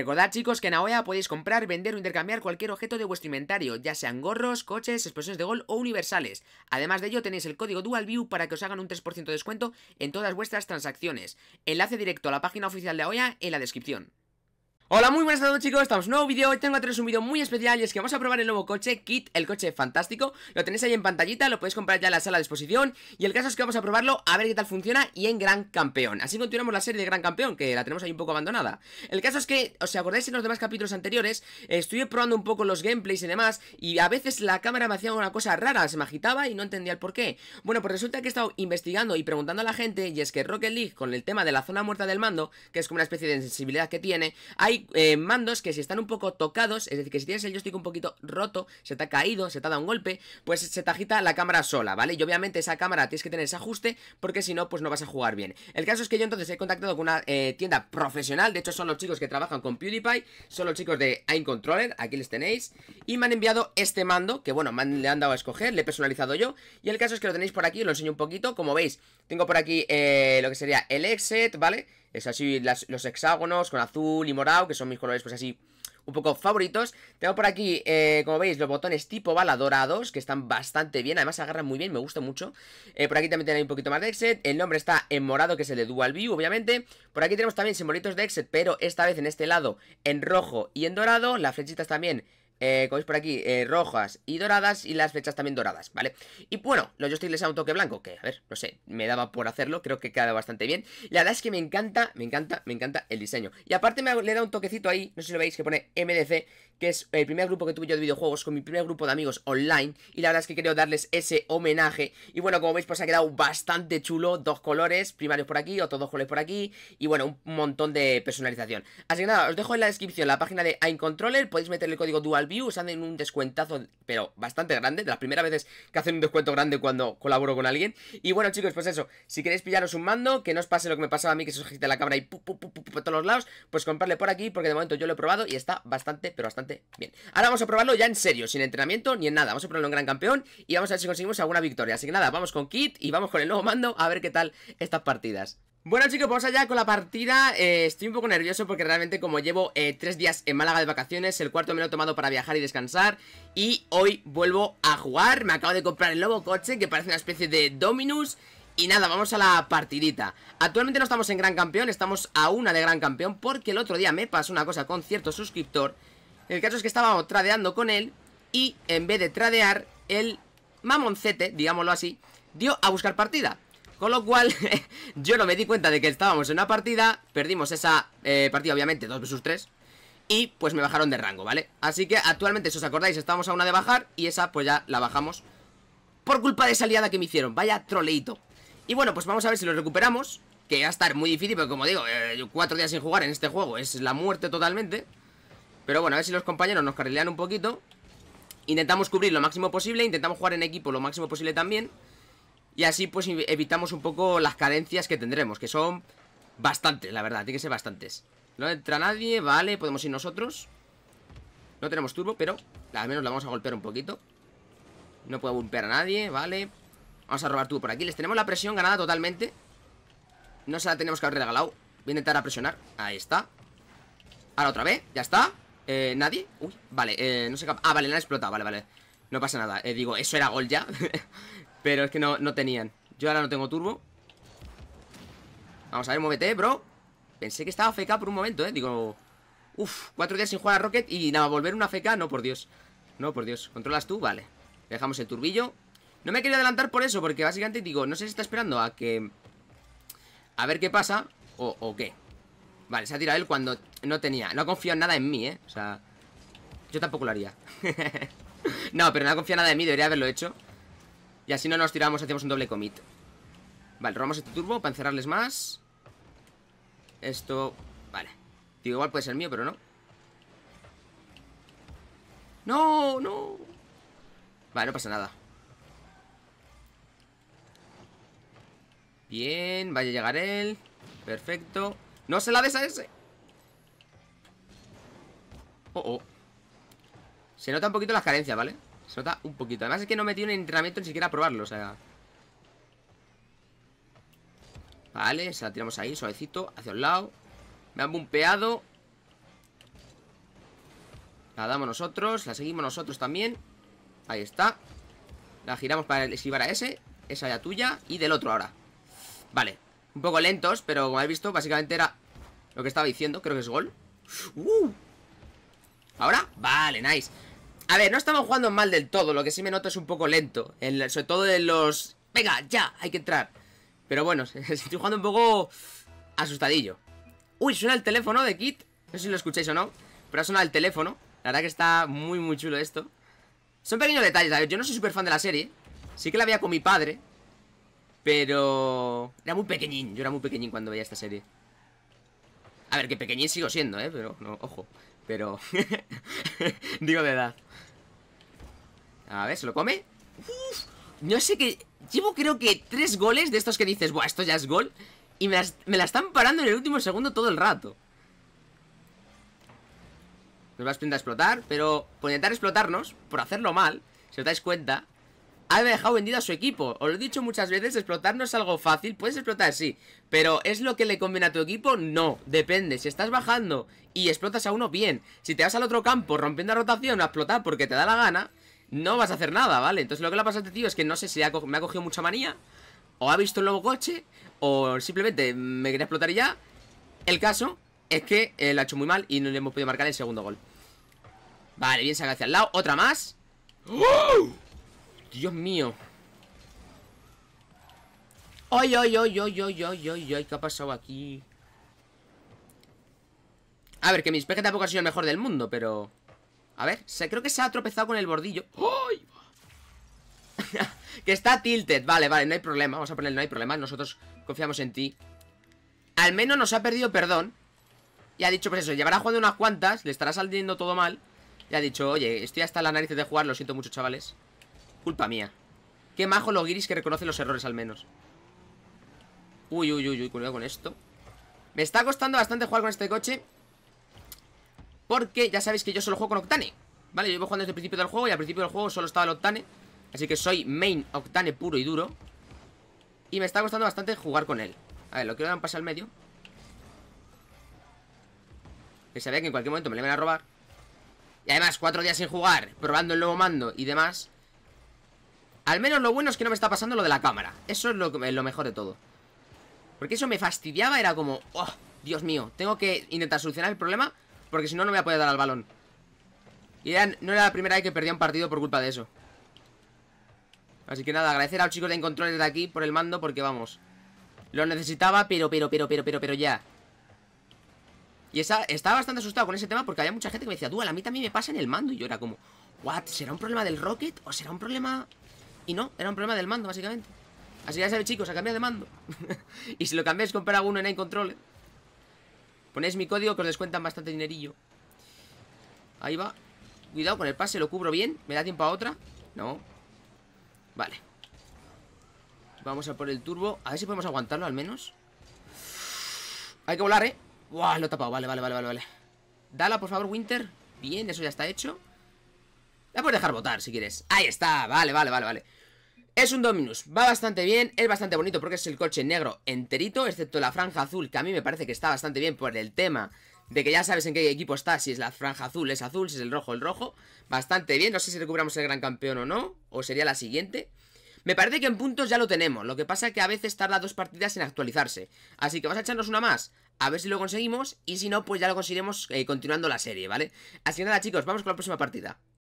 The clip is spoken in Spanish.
Recordad chicos que en Aoya podéis comprar, vender o intercambiar cualquier objeto de vuestro inventario, ya sean gorros, coches, explosiones de gol o universales. Además de ello tenéis el código DualView para que os hagan un 3% de descuento en todas vuestras transacciones. Enlace directo a la página oficial de Aoya en la descripción. Hola, muy buenas a todos chicos, estamos en un nuevo vídeo, hoy tengo a traeros un vídeo muy especial y es que vamos a probar el nuevo coche, Kit, el coche fantástico. Lo tenéis ahí en pantallita, lo podéis comprar ya en la sala de exposición Y el caso es que vamos a probarlo, a ver qué tal funciona y en Gran Campeón. Así continuamos la serie de Gran Campeón, que la tenemos ahí un poco abandonada. El caso es que, os acordáis en los demás capítulos anteriores, estuve probando un poco los gameplays y demás Y a veces la cámara me hacía una cosa rara, se me agitaba y no entendía el por qué. Bueno, pues resulta que he estado investigando y preguntando a la gente Y es que Rocket League, con el tema de la zona muerta del mando, que es como una especie de sensibilidad que tiene Hay eh, mandos que si están un poco tocados, es decir, que si tienes el joystick un poquito roto, se te ha caído, se te ha dado un golpe, pues se te agita la cámara sola, ¿vale? Y obviamente esa cámara tienes que tener ese ajuste, porque si no, pues no vas a jugar bien. El caso es que yo entonces he contactado con una eh, tienda profesional, de hecho son los chicos que trabajan con PewDiePie, son los chicos de Aim Controller, aquí les tenéis, y me han enviado este mando, que bueno, me han, le han dado a escoger, le he personalizado yo, y el caso es que lo tenéis por aquí, lo enseño un poquito, como veis, tengo por aquí eh, lo que sería el exit, ¿vale? Es así los hexágonos con azul y morado, que son mis colores pues así un poco favoritos. Tengo por aquí, eh, como veis, los botones tipo bala dorados, que están bastante bien, además agarran muy bien, me gusta mucho. Eh, por aquí también tenéis un poquito más de exit, el nombre está en morado, que es el de Dual View, obviamente. Por aquí tenemos también simbolitos de exit, pero esta vez en este lado en rojo y en dorado, las flechitas también eh, como veis por aquí, eh, rojas y doradas y las flechas también doradas, ¿vale? Y bueno, los joysticks les da un toque blanco, que a ver, no sé, me daba por hacerlo, creo que queda bastante bien. La verdad es que me encanta, me encanta, me encanta el diseño. Y aparte me le da un toquecito ahí, no sé si lo veis, que pone MDC, que es el primer grupo que tuve yo de videojuegos con mi primer grupo de amigos online. Y la verdad es que quería darles ese homenaje. Y bueno, como veis, pues ha quedado bastante chulo, dos colores primarios por aquí, otros dos colores por aquí. Y bueno, un montón de personalización. Así que nada, os dejo en la descripción la página de iController, podéis meter el código Dual View, os hacen un descuentazo, pero bastante grande, de las primeras veces que hacen un descuento grande cuando colaboro con alguien. Y bueno, chicos, pues eso, si queréis pillaros un mando, que no os pase lo que me pasaba a mí, que se os agite la cámara y pu, pu, pu, por todos los lados, pues comprarle por aquí, porque de momento yo lo he probado y está bastante, pero bastante bien. Ahora vamos a probarlo ya en serio, sin entrenamiento ni en nada. Vamos a probarlo en Gran Campeón y vamos a ver si conseguimos alguna victoria. Así que nada, vamos con Kit y vamos con el nuevo mando a ver qué tal estas partidas. Bueno chicos, vamos allá con la partida eh, Estoy un poco nervioso porque realmente como llevo eh, tres días en Málaga de vacaciones El cuarto me lo he tomado para viajar y descansar Y hoy vuelvo a jugar Me acabo de comprar el nuevo coche que parece una especie de Dominus y nada, vamos a la partidita Actualmente no estamos en Gran Campeón, estamos a una de Gran Campeón Porque el otro día me pasó una cosa con cierto suscriptor El caso es que estábamos tradeando con él Y en vez de tradear, el mamoncete, digámoslo así Dio a buscar partida. Con lo cual, yo no me di cuenta de que estábamos en una partida Perdimos esa eh, partida, obviamente, 2 vs 3 Y pues me bajaron de rango, ¿vale? Así que actualmente, si os acordáis, estábamos a una de bajar Y esa pues ya la bajamos Por culpa de esa liada que me hicieron. Vaya troleito Y bueno, pues vamos a ver si lo recuperamos Que va a estar muy difícil, pero como digo eh, Cuatro días sin jugar en este juego es la muerte totalmente Pero bueno, a ver si los compañeros nos carrilean un poquito. Intentamos cubrir lo máximo posible Intentamos jugar en equipo lo máximo posible también. Y así pues evitamos un poco las carencias que tendremos Que son bastantes, la verdad, tiene que ser bastantes. No entra nadie, vale, podemos ir nosotros. No tenemos turbo, pero al menos la vamos a golpear un poquito. No puedo golpear a nadie, vale. Vamos a robar turbo por aquí, les tenemos la presión ganada totalmente. No se la tenemos que haber regalado. Voy a intentar presionar, ahí está. Ahora otra vez, ya está eh, ¿Nadie? Uy, vale, eh, no sé Ah, vale, la han explotado, vale, vale. No pasa nada, eh, digo, eso era gol ya Pero es que no, no tenían. Yo ahora no tengo turbo. Vamos a ver, muévete, bro. Pensé que estaba FK por un momento, eh. Digo, uff, cuatro días sin jugar a Rocket Y nada, volver una FK, no, por Dios. No, por Dios, ¿controlas tú? Vale. Dejamos el turbillo. No me quería adelantar por eso, porque básicamente digo No sé si está esperando a que... A ver qué pasa o qué Vale, se ha tirado él cuando no tenía No ha confiado nada en mí, eh O sea, yo tampoco lo haría. No, pero no ha confiado nada en mí, debería haberlo hecho. Y así no nos tiramos, hacemos un doble commit. Vale, robamos este turbo para encerrarles más. Esto... Vale. Digo, igual puede ser mío, pero no. No, no. Vale, no pasa nada. Bien, vaya a llegar él. Perfecto No se la des a ese Oh, oh Se nota un poquito las carencias, ¿vale? Se nota un poquito. Además es que no metí un entrenamiento ni siquiera a probarlo, o sea... Vale, se la tiramos ahí, suavecito, hacia un lado. Me han bumpeado. La damos nosotros, la seguimos nosotros también Ahí está La giramos para esquivar a ese Esa ya tuya y del otro ahora Vale, un poco lentos, pero como habéis visto Básicamente era lo que estaba diciendo Creo que es gol. Uh. ¿Ahora? Vale, nice. A ver, no estamos jugando mal del todo Lo que sí me noto es un poco lento Sobre todo en los... Venga, ya, hay que entrar Pero bueno, estoy jugando un poco asustadillo. Uy, suena el teléfono de Kit No sé si lo escucháis o no Pero suena el teléfono. La verdad que está muy, muy chulo esto. Son pequeños detalles, a ver, yo no soy súper fan de la serie. Sí que la veía con mi padre Pero... Era muy pequeñín, yo era muy pequeñín cuando veía esta serie. A ver, que pequeñín sigo siendo, eh Pero, no, ojo. Pero... Digo de edad. A ver, ¿se lo come? Uf, no sé qué... Llevo creo que tres goles de estos que dices Buah, esto ya es gol y me, la están parando en el último segundo todo el rato. Nos va a a explotar Pero por intentar explotarnos Por hacerlo mal Si os dais cuenta Ha dejado vendido a su equipo Os lo he dicho muchas veces Explotar no es algo fácil Puedes explotar, sí Pero ¿es lo que le conviene a tu equipo? No Depende Si estás bajando Y explotas a uno, bien Si te vas al otro campo Rompiendo la rotación A explotar porque te da la gana No vas a hacer nada, ¿vale? Entonces lo que le pasa a este tío Es que no sé si me ha cogido mucha manía O ha visto el nuevo coche o simplemente me quería explotar y ya. El caso es que eh, lo ha hecho muy mal y no le hemos podido marcar el segundo gol. Vale, bien saca hacia el lado. Otra más. ¡Oh! Dios mío. ¡Ay, ay, ay, ay, ay, ay, ay, ay! ¿Qué ha pasado aquí? A ver, que mi espeje tampoco ha sido el mejor del mundo, pero... A ver, creo que se ha tropezado con el bordillo. ¡Ay! que está tilted. Vale, vale, no hay problema. Vamos a poner no hay problema. Nosotros Confiamos en ti Al menos nos ha perdido perdón Y ha dicho, pues eso, llevará jugando unas cuantas Le estará saliendo todo mal Y ha dicho, oye, estoy hasta la nariz de jugar Lo siento mucho, chavales Culpa mía. Qué majo los guiris que reconocen los errores al menos. Uy, uy, uy, uy, cuidado con esto. Me está costando bastante jugar con este coche Porque ya sabéis que yo solo juego con Octane. Vale, yo llevo jugando desde el principio del juego Y al principio del juego solo estaba el Octane Así que soy main Octane puro y duro. Y me está costando bastante jugar con él. A ver, lo quiero dar un pase al medio. Que sabía que en cualquier momento me le van a robar. Y además, cuatro días sin jugar Probando el nuevo mando y demás Al menos lo bueno es que no me está pasando lo de la cámara Eso es lo, lo mejor de todo Porque eso me fastidiaba Era como, oh, Dios mío Tengo que intentar solucionar el problema Porque si no, no voy a poder dar al balón Y no era la primera vez que perdía un partido por culpa de eso Así que nada, agradecer a los chicos de Controles de aquí por el mando Porque vamos Lo necesitaba, pero, pero, pero, pero, pero, pero ya Y esa, estaba bastante asustado con ese tema Porque había mucha gente que me decía Dual, a mí también me pasa en el mando Y yo era como, ¿what? ¿Será un problema del Rocket? ¿O será un problema...? Y no, era un problema del mando, básicamente. Así que ya sabéis, chicos, a cambiar de mando. Y si lo cambiáis, comprar alguno en Controller Ponéis mi código que os descuentan bastante dinerillo. Ahí va. Cuidado con el pase, lo cubro bien. ¿Me da tiempo a otra? No. Vale. Vamos a por el turbo. A ver si podemos aguantarlo al menos. Hay que volar, ¿eh? ¡Buah! Lo he tapado. Vale, vale, vale, vale, vale. Dala, por favor, Winter. Bien, eso ya está hecho. La puedes dejar votar si quieres. Ahí está. Vale, vale, vale, vale es un Dominus, va bastante bien, es bastante bonito porque es el coche negro enterito, excepto la franja azul, que a mí me parece que está bastante bien por el tema de que ya sabes en qué equipo está, si es la franja azul es azul, si es el rojo el rojo, bastante bien, no sé si recuperamos el gran campeón o no, o sería la siguiente. Me parece que en puntos ya lo tenemos, lo que pasa es que a veces tarda dos partidas en actualizarse, así que vas a echarnos una más, a ver si lo conseguimos, y si no, pues ya lo conseguiremos eh, continuando la serie, ¿vale? Así que nada chicos, vamos con la próxima partida.